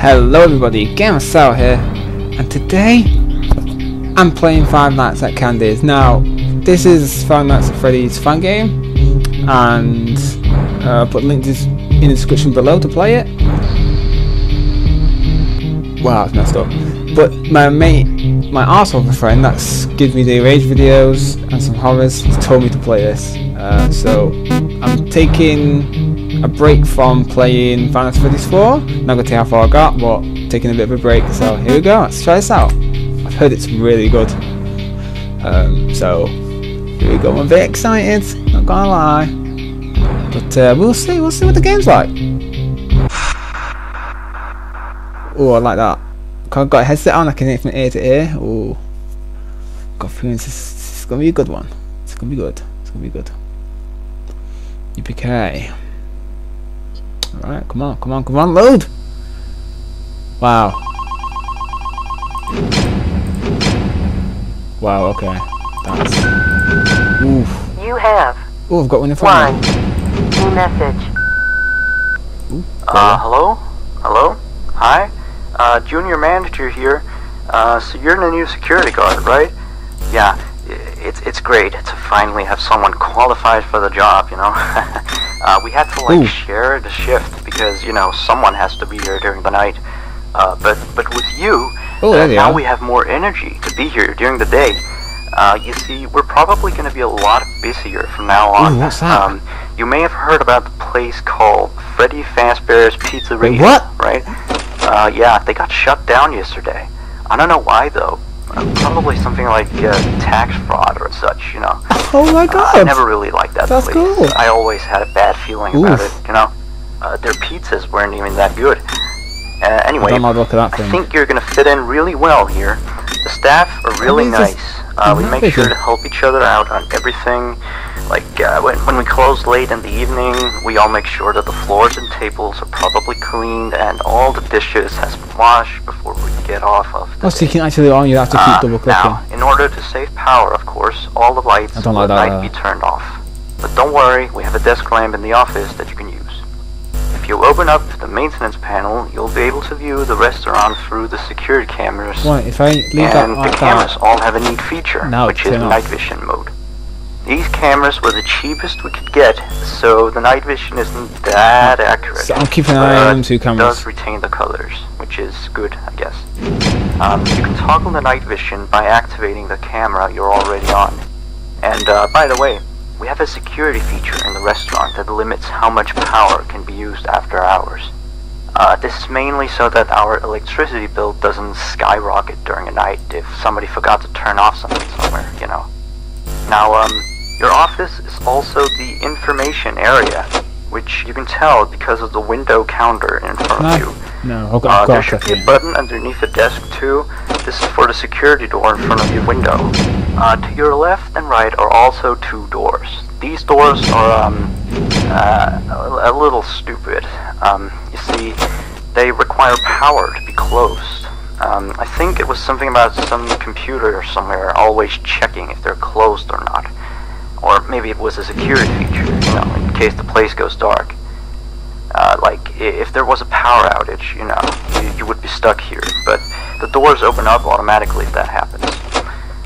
Hello everybody, Gamer Sal here, and today I'm playing Five Nights at Candy's. Now, this is Five Nights at Freddy's fan game, and uh, put link in the description below to play it. Wow, that's messed up. But my mate, my arsehole friend that's gives me the rage videos and some horrors, told me to play this. Uh, so I'm taking a break from playing Final Fantasy 4. Not gonna tell you how far I got, but taking a bit of a break. So here we go. Let's try this out. I've heard it's really good. Um, so here we go. I'm very excited. Not gonna lie. But uh, we'll see. We'll see what the game's like. Oh, I like that. I've got a headset on. I can hear from ear to ear. Oh, got a feeling this is, this is gonna be a good one. It's gonna be good. It's gonna be good. UPK. Alright, come on, come on, come on, load! Wow. Wow, okay. That's... Oof. You have Oh, I've got one in front of me. new message. Ooh, Uh, hello? Hello? Hi? Uh, junior manager here. Uh, so you're the new security guard, right? Yeah, it's, it's great to finally have someone qualified for the job, you know? uh, we had to, like, Ooh. share the shift because, you know, someone has to be here during the night. Uh, but, but with you, Oh, uh, now are. we have more energy to be here during the day. Uh, you see, we're probably going to be a lot busier from now on. Ooh, what's that? Um, you may have heard about the place called Freddy Fazbear's Pizzeria. Wait, what? Right? Uh, yeah, they got shut down yesterday. I don't know why though. Uh, probably something like uh, tax fraud or such, you know. Oh my Uh, I never really liked that That's place. cool. I always had a bad feeling about it, you know. Uh, their pizzas weren't even that good. Uh, anyway, I don't look of that I think you're gonna fit in really well here. The staff are really nice. Uh, we make sure to help each other out on everything. Like uh, when, when we close late in the evening, we all make sure that the floors and tables are probably cleaned and all the dishes has been washed before we get off of the Oh, so you can actually on, you have to keep Uh, double clicking. now, in order to save power, of course, all the lights will like that, uh, be turned off. But don't worry, we have a desk lamp in the office that you can use. If you open up the maintenance panel, you'll be able to view the restaurant through the security cameras. Right, if I leave that and like the cameras that, all have a neat feature, Now which is night vision mode. These cameras were the cheapest we could get, so the night vision isn't that accurate. So I'm keeping an eye on but them two It cameras. does retain the colors, which is good, I guess. Um, you can toggle the night vision by activating the camera you're already on. And uh, by the way, we have a security feature in the restaurant that limits how much power can be used after hours. Uh, this is mainly so that our electricity bill doesn't skyrocket during the night if somebody forgot to turn off something somewhere, you know. Now, um, your office is also the information area, which you can tell because of the window counter in front No. of you. no, got, Uh, there should be a button underneath the desk too. This is for the security door in front of your window. Uh, to your left and right are also two doors. These doors are um, uh, a, little stupid. Um, you see, they require power to be closed. Um, I think it was something about some computer somewhere always checking if they're closed or not. Or maybe it was a security feature, you know, in case the place goes dark. Uh, like, if there was a power outage, you know, you, you would be stuck here. But the doors open up automatically if that happens.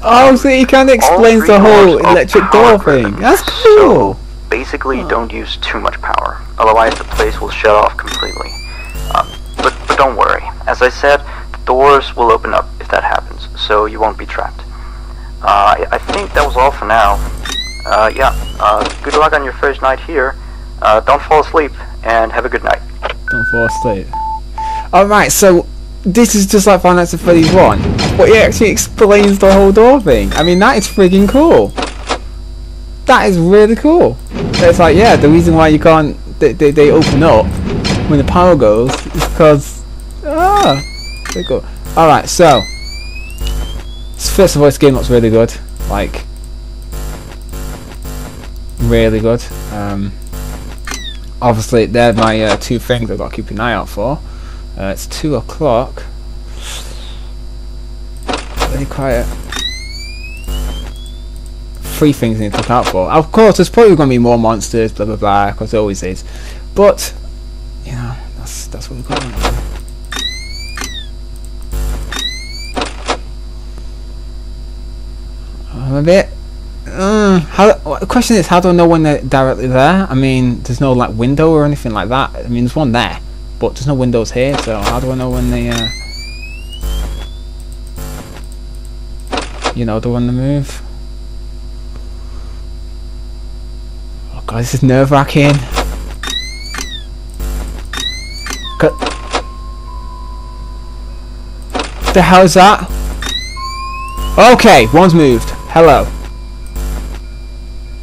Oh, so he kind of explains the whole electric door thing. That's So cool. basically, don't use too much power. Otherwise, the place will shut off completely. Um, but, but don't worry. As I said, the doors will open up if that happens, so you won't be trapped. Uh, I, I think that was all for now. Uh, yeah, uh, good luck on your first night here. Uh, don't fall asleep, and have a good night. Don't fall asleep. Alright, so this is just like Final Fantasy Freddy's 1, but it actually explains the whole door thing. I mean, that is freaking cool. That is really cool. It's like, yeah, the reason why you can't, they, they, they open up when the power goes is because, ah, very go. Alright, so, first of all, this game looks really good. Like, really good. Um, obviously they're my uh, two things I've got to keep an eye out for. Uh, it's two o'clock. Very quiet. Three things I need to look out for. Of course, there's probably going to be more monsters, blah blah blah, because there always is. But, you know, that's, that's what we've got on. I'm a bit. How, the question is, how do I know when they're directly there? I mean, there's no like window or anything like that. I mean, there's one there but there's no windows here. So how do I know when they, uh, you know, they're on the move? Oh god, this is nerve wracking. Cut. The hell is that? Okay, one's moved. Hello.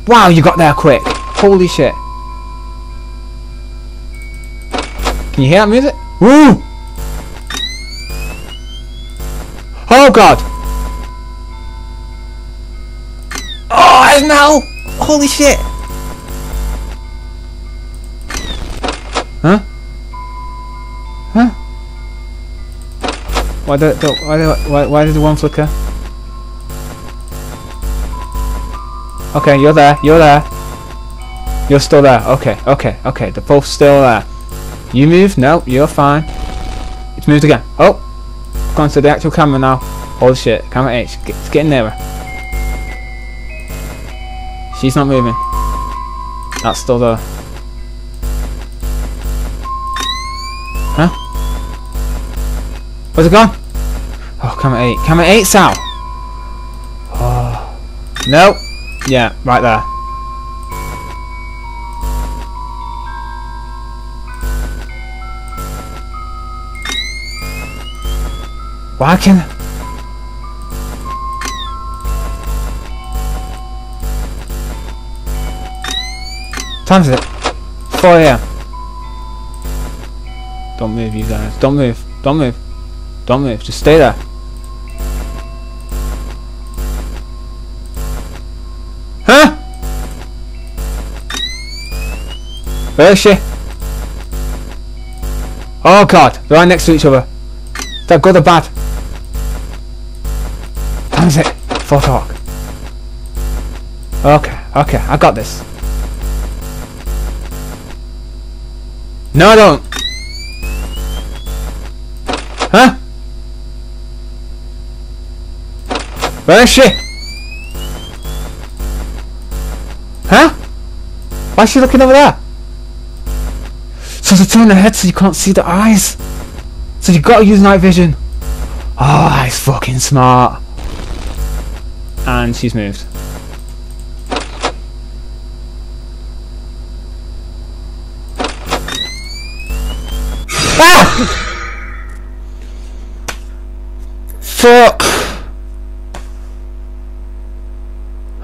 Wow, you got there quick. Holy shit. Can you hear that music? Woo! Oh god! Oh no! Holy shit! Huh? Huh? Why the, the why, the, why why did the one flicker? Okay, you're there. You're there. You're still there. Okay, okay, okay. They're both still there. You move? No, you're fine. It's moved again. Oh! Gone to the actual camera now. Holy shit. Camera H. It's getting nearer. She's not moving. That's still there. Huh? Where's it gone? Oh, camera 8. Camera 8, Sal! Oh. Nope. Yeah, right there. Why can... Time it? 4 a.m. Don't move, you guys. Don't move. Don't move. Don't move. Just stay there. Huh? Where is she? Oh god, they're right next to each other. Is that good or bad? Time is it? Four o'clock. Okay, okay, I got this. No, I don't. Huh? Where is she? Huh? Why is she looking over there? So to turn her head so you can't see the eyes. So you gotta use night vision. Oh, that's fucking smart. And she's moved. Ah! Fuck!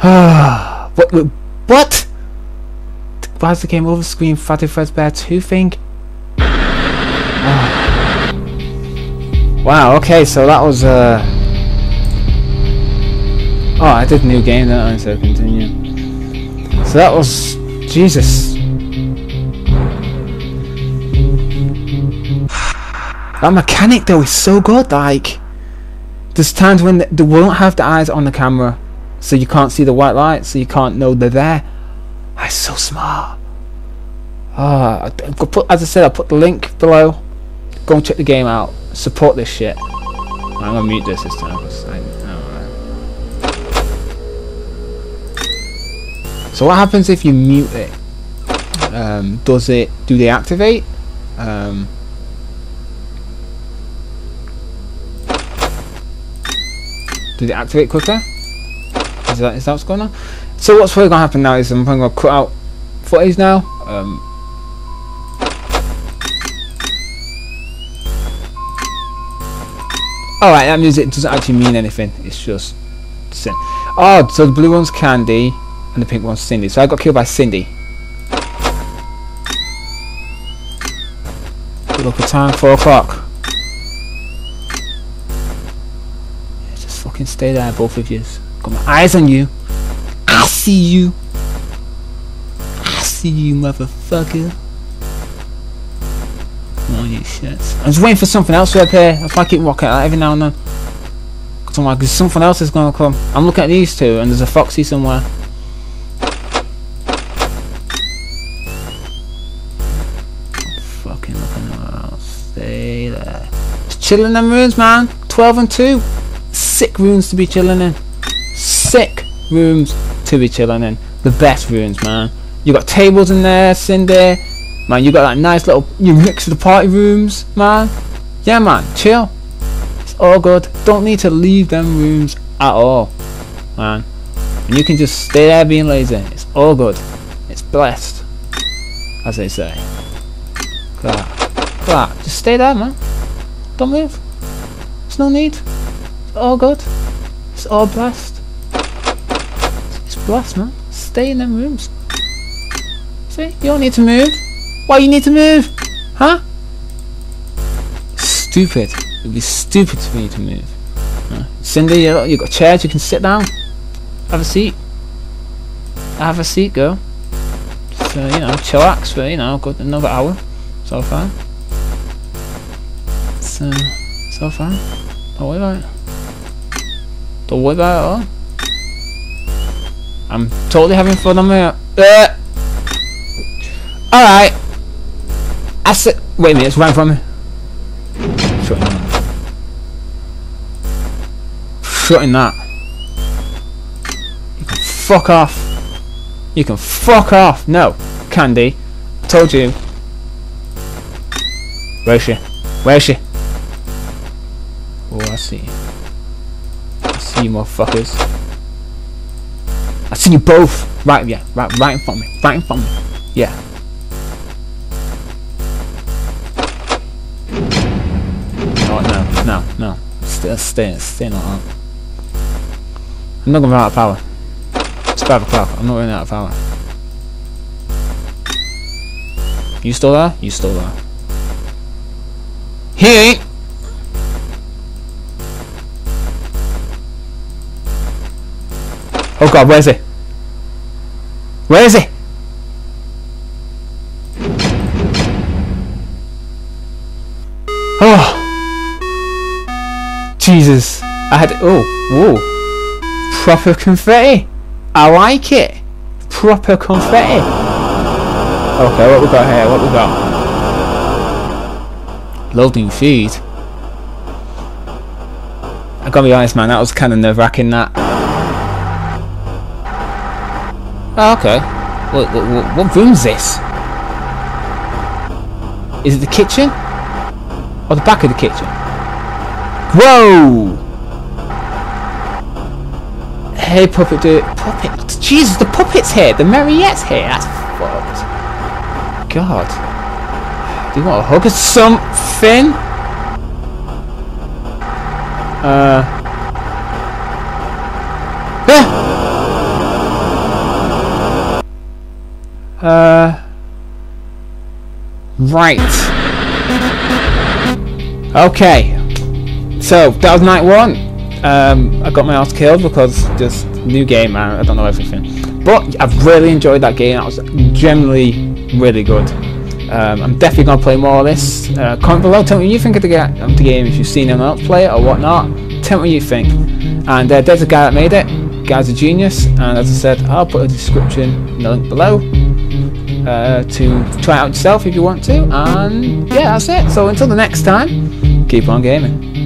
What, what? What? Why the game over screen Fatty Fredbear 2 thing? Ah. Wow, okay, so that was uh Oh, I did new game, didn't I? So continue. So that was Jesus. That mechanic though is so good, like there's times when they won't have the eyes on the camera so you can't see the white light, so you can't know they're there. That's so smart. Ah, as I said, I'll put the link below. Go and check the game out. Support this shit. I'm gonna mute this this time. So what happens if you mute it? Um, does it? Do they activate? Um, do they activate quicker? Is that is that what's going on? So what's really gonna happen now is I'm probably gonna cut out footage now. Um, Alright, that music doesn't actually mean anything. It's just sin. Oh, so the blue one's Candy and the pink one's Cindy. So I got killed by Cindy. Good look at time, four o'clock. Just fucking stay there, both of you. Got my eyes on you. I see you. I see you, motherfucker. Oh, you shits. I'm just waiting for something else to appear. Why I keep walking out every now and then. Cause I'm like, something else is gonna come. I'm looking at these two, and there's a foxy somewhere. Stay there. Just chilling in them runes, man. 12 and 2. Sick runes to be chilling in. Sick. rooms to be chilling in. The best rooms, man. You got tables in there, Cindy. Man, you got that nice little you mix the party rooms, man. Yeah, man, chill. It's all good. Don't need to leave them rooms at all, man. And you can just stay there being lazy. It's all good. It's blessed, as they say. Look Just stay there, man. Don't move. There's no need. It's all good. It's all blessed. It's blessed, man. Stay in them rooms. See? You don't need to move. Why you need to move? Huh? Stupid. It'd be stupid for you to move. Cindy, you you got chairs. You can sit down. Have a seat. Have a seat, girl. So you know, chillax for you know, good another hour. So far. So, so far. About about it all. I'm totally having fun on my. Uh, Alright. I said. Wait a minute, it's right from me. Shutting that. Shutting that. You can fuck off. You can fuck off. No, Candy. Told you. Where is she? Where is she? See. I see you motherfuckers. I see you both. Right, yeah, right, right in front of me. Right in front of me. Yeah. Oh no, no, no. Stay, stay, stay not on. I'm not gonna run out of power. It's five o'clock. I'm not running out of power. You still there? You still there? He ain't. Oh god, where is he? Where is he? Oh. Jesus. I had oh, whoa. Proper confetti. I like it. Proper confetti. Okay, what we got here? What we got? Loading feed. I gotta be honest, man. That was kind of nerve wracking. That. Oh, okay. What, what, what room's this? Is it the kitchen? Or the back of the kitchen? Whoa! Hey, puppet, do puppet. Jesus, the puppet's here. The Marionette's here. That's fucked. God. Do you want a hug or something? Uh. Uh. Right. Okay. So that was night one. Um, I got my ass killed because just new game, man. I don't know everything, but I've really enjoyed that game. That was generally really good. Um, I'm definitely gonna play more of this. Uh, comment below, tell me what you think of the, of the game. If you've seen anyone else play it or whatnot, tell me what you think. And uh, there's a guy that made it. Guy's a genius, and as I said, I'll put a description in the link below uh, to try out yourself if you want to. And yeah, that's it. So until the next time, keep on gaming.